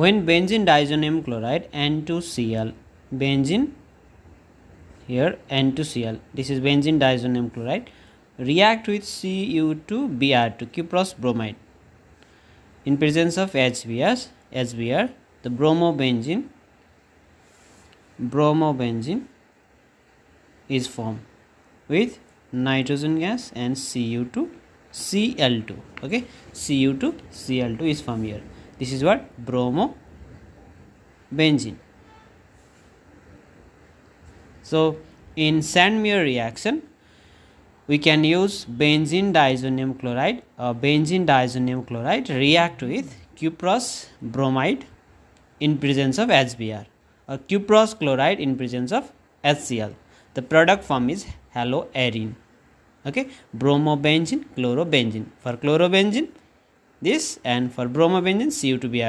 when benzene diazonium chloride N2Cl benzene here N2Cl this is benzene diazonium chloride. React with Cu2Br2 cuprous bromide. In presence of HBr HBr the bromobenzene bromobenzene is formed with nitrogen gas and Cu2 Cl2 okay? Cu2 Cl2 is formed here this is what? Bromo benzene. So in Sandmeyer reaction we can use benzene diazonium chloride or benzene diazonium chloride react with cuprous bromide in presence of HBr or cuprous chloride in presence of HCl the product form is haloarene. Okay? Bromobenzene chlorobenzene. For chlorobenzene this and for bromobenzene cu2br